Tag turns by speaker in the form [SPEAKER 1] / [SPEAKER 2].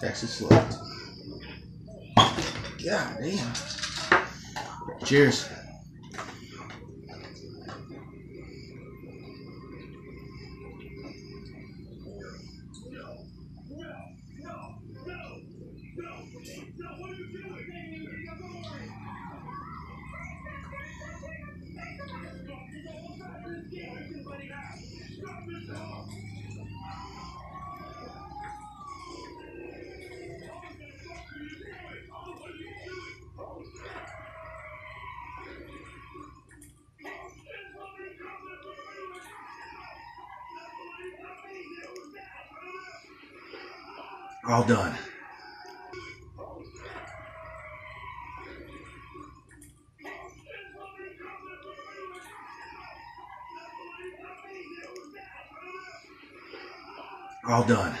[SPEAKER 1] Texas left. God damn. Cheers. All done. All done.